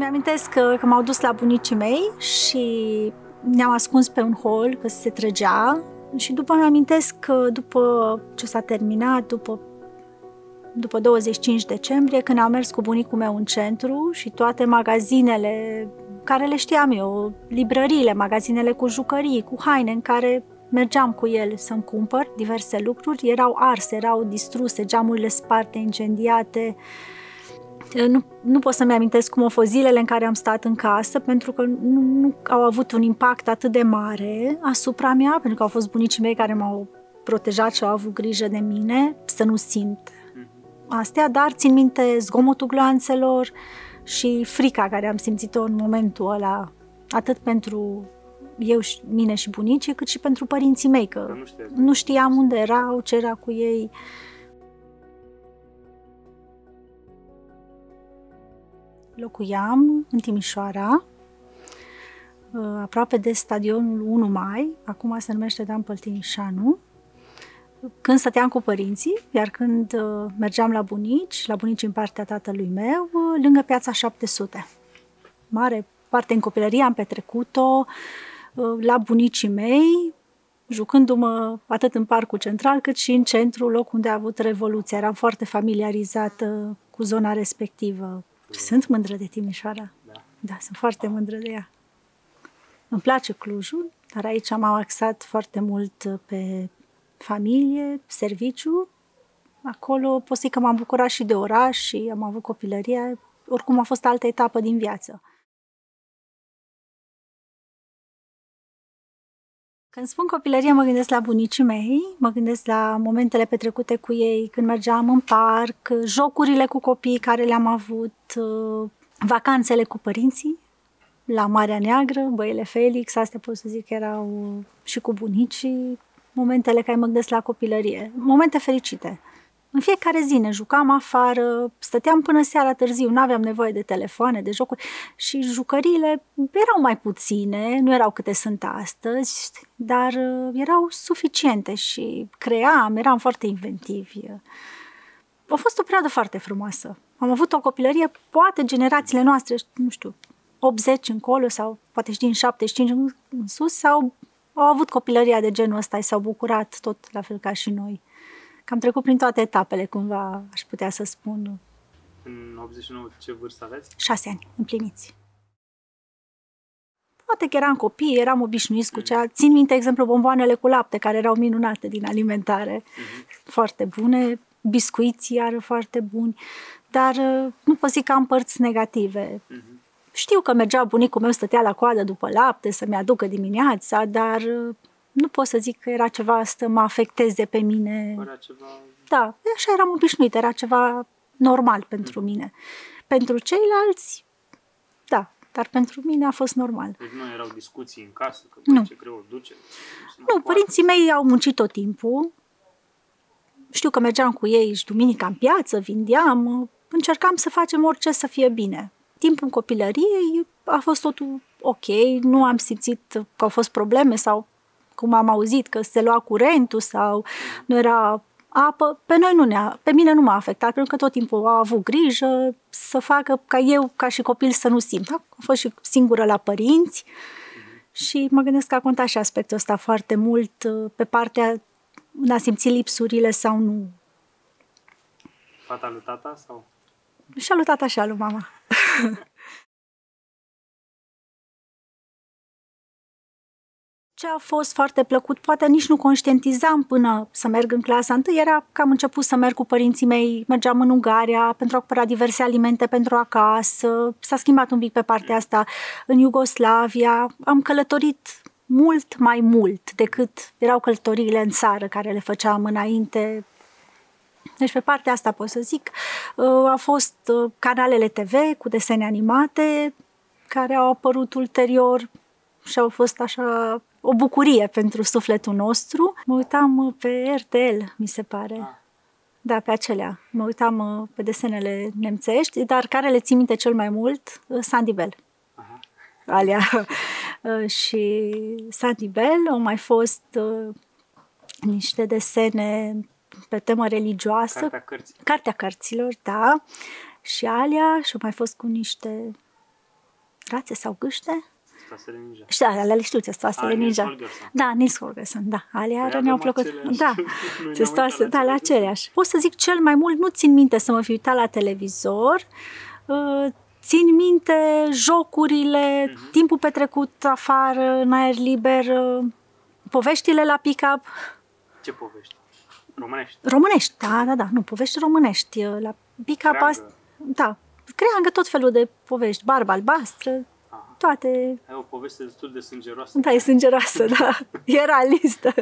Mi-amintesc că, că m-au dus la bunicii mei și ne-am ascuns pe un hol, că se trăgea și după mi amintesc că după ce s-a terminat, după după 25 decembrie, când am mers cu bunicul meu în centru și toate magazinele care le știam eu, librăriile, magazinele cu jucării, cu haine în care mergeam cu el să-mi cumpăr diverse lucruri, erau arse, erau distruse, geamurile sparte, incendiate. Nu, nu pot să-mi amintesc cum au fost zilele în care am stat în casă, pentru că nu, nu au avut un impact atât de mare asupra mea, pentru că au fost bunicii mei care m-au protejat și au avut grijă de mine, să nu simt astea, dar țin minte zgomotul gloanțelor și frica care am simțit-o în momentul ăla, atât pentru eu, și mine și bunicii, cât și pentru părinții mei, că, că nu, nu știam unde erau, ce era cu ei. Locuiam în Timișoara, aproape de stadionul 1 Mai, acum se numește Dan Păltinișanu, când stăteam cu părinții, iar când uh, mergeam la bunici, la bunici în partea tatălui meu, uh, lângă piața 700. Mare parte în copilărie am petrecut-o uh, la bunicii mei, jucându-mă atât în parcul central cât și în centru, loc unde a avut revoluția. Eram foarte familiarizată cu zona respectivă. Sunt mândră de Timișoara. Da. da, sunt foarte mândră de ea. Îmi place Clujul, dar aici am axat foarte mult pe familie, serviciu. Acolo pot să că m-am bucurat și de oraș și am avut copilăria. Oricum a fost altă etapă din viață. Când spun copilărie, mă gândesc la bunicii mei, mă gândesc la momentele petrecute cu ei, când mergeam în parc, jocurile cu copii care le-am avut, vacanțele cu părinții, la Marea Neagră, băile Felix, astea pot să zic că erau și cu bunicii, momentele care mă gândesc la copilărie. Momente fericite. În fiecare zi ne jucam afară, stăteam până seara târziu, nu aveam nevoie de telefoane, de jocuri și jucăriile erau mai puține, nu erau câte sunt astăzi, dar uh, erau suficiente și cream, eram foarte inventivi. A fost o perioadă foarte frumoasă. Am avut o copilărie, poate generațiile noastre, nu știu, 80 încolo sau poate și din 75 în sus, sau au avut copilăria de genul ăsta și s-au bucurat tot la fel ca și noi. Că am trecut prin toate etapele, cumva, aș putea să spun. În 89 ce vârstă aveți? Șase ani, împliniți. Poate că eram copii, eram obișnuiți cu cea. Țin minte, exemplu, bomboanele cu lapte, care erau minunate din alimentare, uh-huh. foarte bune, biscuiții iar foarte buni, dar uh, nu pot zic că am părți negative. Uh-huh. Știu că mergea bunicul meu, stătea la coadă după lapte să-mi aducă dimineața, dar uh, nu pot să zic că era ceva să mă afecteze pe mine. Era ceva... Da, așa eram obișnuit, era ceva normal pentru mine. Pentru ceilalți, da, dar pentru mine a fost normal. Deci nu erau discuții în casă, că nu. ce greu duce. Nu, părinții mei au muncit tot timpul. Știu că mergeam cu ei și duminica în piață, vindeam, încercam să facem orice să fie bine timpul copilăriei a fost totul ok, nu am simțit că au fost probleme sau cum am auzit că se lua curentul sau nu era apă, pe noi nu ne-a, pe mine nu m-a afectat, pentru că tot timpul a avut grijă să facă ca eu, ca și copil, să nu simt. Da? Am fost și singură la părinți și mă gândesc că a contat și aspectul ăsta foarte mult pe partea în a simți lipsurile sau nu. Fata lui tata sau? Și a lui tata și a lui mama. Ce a fost foarte plăcut, poate nici nu conștientizam până să merg în clasa întâi, era că am început să merg cu părinții mei, mergeam în Ungaria pentru a cumpăra diverse alimente pentru acasă, s-a schimbat un pic pe partea asta în Iugoslavia, am călătorit mult mai mult decât erau călătoriile în țară care le făceam înainte. Deci pe partea asta pot să zic, uh, au fost uh, canalele TV cu desene animate care au apărut ulterior și au fost așa o bucurie pentru sufletul nostru. Mă uitam uh, pe RTL, mi se pare. Ah. Da, pe acelea. Mă uitam pe desenele nemțești, dar care le țin minte cel mai mult? Sandy Bell. Aha. Alia. și Sandy Bell au mai fost niște desene pe temă religioasă. Cartea, cărții. Cartea cărților, da. Și Alia și mai fost cu niște Strațe sau Gâște? Stasele Ninja. Și da, alea știu, Testoasele Ah, Nils Ninja. Holgersson. Da, Nils Holgersson, da. Alea Păi ne-au avem plăcut. aceleași. Da, Noi ne-am testoase, uitat la da, la televizor. aceleași. Pot să zic cel mai mult, nu țin minte să mă fi uitat la televizor, uh, țin minte jocurile, Mhm. timpul petrecut afară, în aer liber, uh, poveștile la pick-up, Ce povești? Românești. românești, da, da, da, nu, povești românești, uh, la pick-up, Creangă. asta, da, creangă tot felul de povești, barba albastră, Aha. Toate, Ai o poveste destul de sângeroasă. da, e sângeroasă, da, era în listă.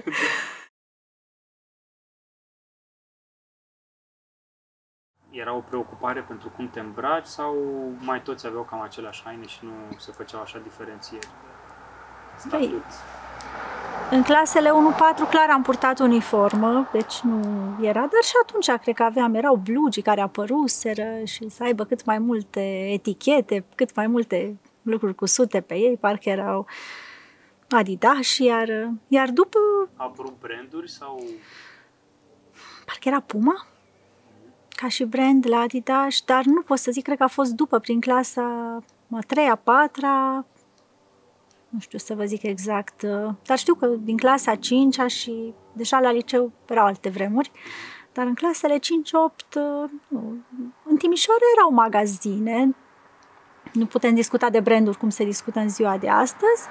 Era o preocupare pentru cum te îmbraci sau mai toți aveau cam aceleași haine și nu se făceau așa diferențieri? Statut. În clasele 1-4 clar am purtat uniformă, deci nu era, dar și atunci cred că aveam, erau blugii care apăruseră și să aibă cât mai multe etichete, cât mai multe lucruri cusute pe ei, parcă erau Adidas, iar, iar după, A apărut branduri sau parcă era Puma, ca și brand la Adidas, dar nu pot să zic, cred că a fost după, prin clasa a treia, a patra, nu știu să vă zic exact, uh, dar știu că din clasa 5 și deja la liceu erau alte vremuri, dar în clasele 5-8, uh, nu. în Timișoara erau magazine, nu putem discuta de branduri cum se discută în ziua de astăzi,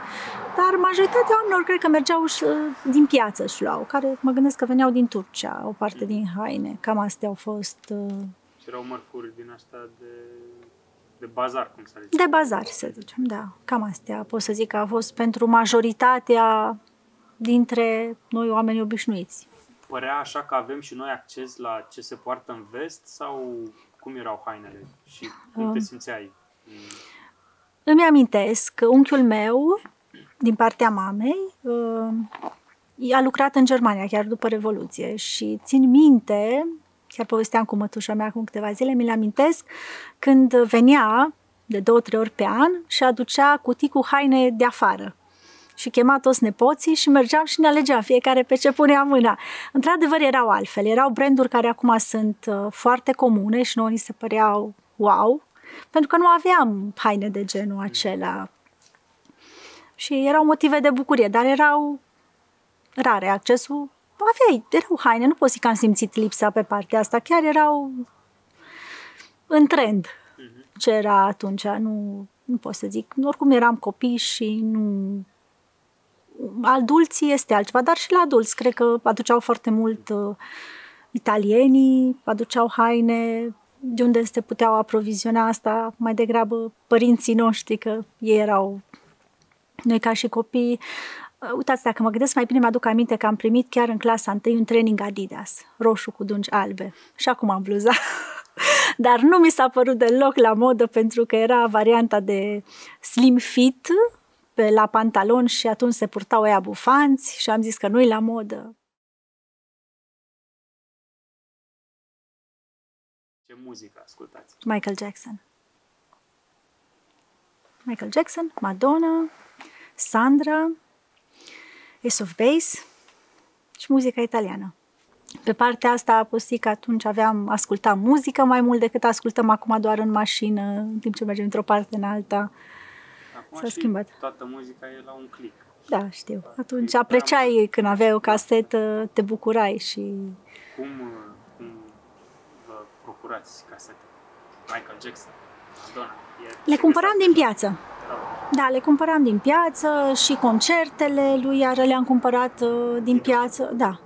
dar majoritatea oamenilor cred că mergeau și, uh, din piață și luau, care mă gândesc că veneau din Turcia, o parte din haine, cam astea au fost uh, și erau mărfuri din asta de, de bazar, cum s-ar zice? de bazar, să zicem, da, cam astea pot să zic că a fost pentru majoritatea dintre noi oameni obișnuiți. Părea așa că avem și noi acces la ce se poartă în vest sau cum erau hainele și cum te Um. simțeai? Îmi amintesc că unchiul meu, din partea mamei, uh, a lucrat în Germania chiar după Revoluție și țin minte, chiar povesteam cu mătușa mea acum câteva zile, mi-l amintesc când venea de două, trei ori pe an și aducea cutii cu haine de afară. Și chema toți nepoții și mergeam și ne alegeam fiecare pe ce punea mâna. Într-adevăr erau altfel, erau branduri care acum sunt uh, foarte comune și nouă ni se păreau wow, pentru că nu aveam haine de genul acela. Și erau motive de bucurie, dar erau rare accesul. Aveai, erau haine, nu pot zic că am simțit lipsa pe partea asta, chiar erau în trend Mhm. ce era atunci, nu, nu pot să zic. Oricum eram copii și nu... Adulții este altceva, dar și la adulți cred că aduceau foarte mult uh, italienii, aduceau haine de unde se puteau aproviziona asta mai degrabă părinții noștri, că ei erau noi ca și copii. Uh, Uitați, dacă mă gândesc mai bine, mi-aduc aminte că am primit chiar în clasa 1 un training Adidas, roșu cu dungi albe. Și acum am bluza. Dar nu mi s-a părut deloc la modă pentru că era varianta de slim fit pe la pantalon și atunci se purtau ăia bufanți și am zis că nu-i la modă. Muzică ascultați? Michael Jackson. Michael Jackson, Madonna, Sandra, Ace of Base și muzica italiană. Pe partea asta pot zic că atunci aveam, ascultam muzică mai mult decât ascultăm acum doar în mașină, în timp ce mergem într-o parte în alta. Acum S-a și schimbat. toată muzica e la un click. Da, știu. Atunci apreciai când aveai o casetă, te bucurai și Cum, uh, cum vă procurați casete? Michael Jackson, Madonna. E le cumpăram din piață. Erau Da, le cumpăram din piață și concertele lui iar le-am cumpărat uh, din piață, da.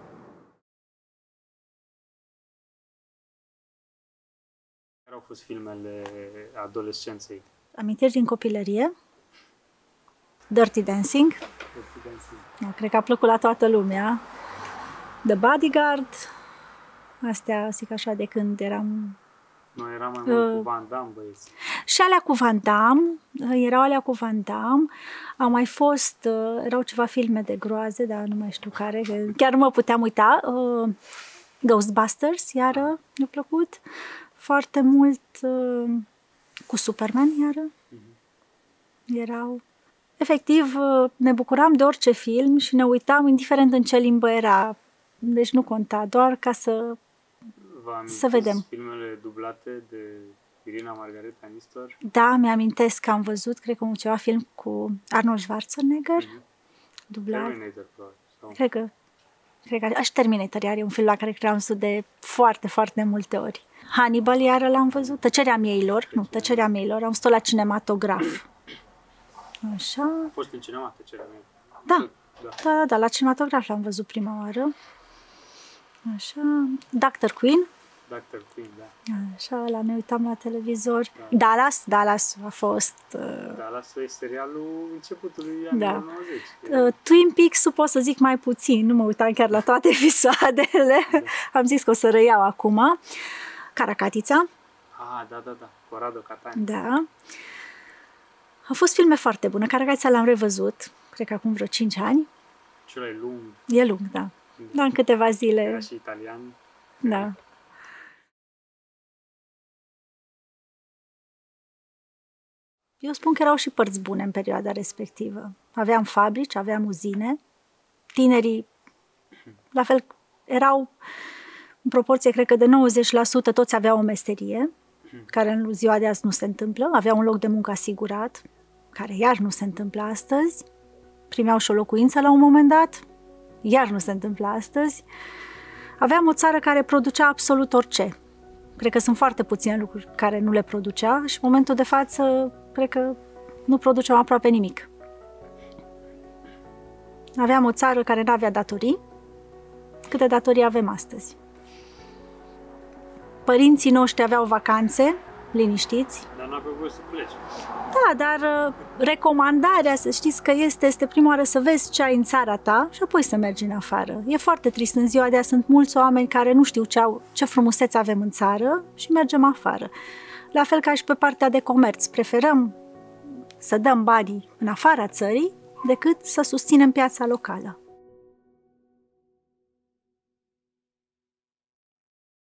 Care au fost filmele adolescenței? Amintiri din copilărie, Dirty Dancing, da, cred că a plăcut la toată lumea, The Bodyguard, astea, zic așa, de când eram... Noi eram mai mult Uh. cu Van Damme, băieți. Și alea cu Van Damme, uh, erau alea cu Van Damme, au mai fost, uh, erau ceva filme de groaze, dar nu mai știu care, că chiar nu mă puteam uita, uh, Ghostbusters, iară, mi-a plăcut foarte mult, uh, cu Superman, iară, erau... Efectiv, uh, ne bucuram de orice film și ne uitam indiferent în ce limbă era. Deci nu conta, doar ca să... Vă amintiți Să vedem. filmele dublate de Irina Margareta Nistor. Da, mi-amintesc că am văzut, cred că un ceva film cu Arnold Schwarzenegger, Mhm. dublat. Terminator, probabil. Sau... Cred că, cred că și Terminator iar e un film la care cred că am văzut de foarte, foarte multe ori. Hannibal iară l-am văzut, Tăcerea mieilor, nu, Tăcerea mieilor, am văzut la cinematograf. Așa, A fost în cinema tăcerea mea. da, Da. da, da, da, la cinematograf l-am văzut prima oară. Așa, Dr. Queen, Dr. Queen, da. așa, la ne uitam la televizor. Dallas, Dallas a fost... Uh, Da, lasă e serialul începutului Da. anilor 90. Uh, Twin Peaks pot să zic mai puțin, nu mă uitam chiar la toate episoadele. Am zis că o să reiau acum. Caracatița, Ah, da, da, da. Corrado Catania. da. Au fost filme foarte bune. Caracatița l-am revăzut, cred că acum vreo 5 ani. Și ăla e lung. E lung, da. Da, în câteva zile. Era și italian. Da. Eu spun că erau și părți bune în perioada respectivă. Aveam fabrici, aveam uzine, tinerii, la fel, erau în proporție, cred că de 90% toți aveau o meserie, care în ziua de azi nu se întâmplă, aveau un loc de muncă asigurat, care iar nu se întâmplă astăzi, primeau și o locuință la un moment dat, iar nu se întâmplă astăzi. Aveam o țară care producea absolut orice. Cred că sunt foarte puține lucruri care nu le producea și în momentul de față cred că nu producem aproape nimic. Aveam o țară care nu avea datorii, câte datorii avem astăzi. Părinții noștri aveau vacanțe, liniștiți, Dar nu avea voie să plece. Da, dar uh, recomandarea, să știți că este, este prima oară să vezi ce ai în țara ta și apoi să mergi în afară. E foarte trist în ziua de azi, sunt mulți oameni care nu știu ce, au, ce frumusețe avem în țară și mergem afară. La fel ca și pe partea de comerț, preferăm să dăm banii în afara țării decât să susținem piața locală.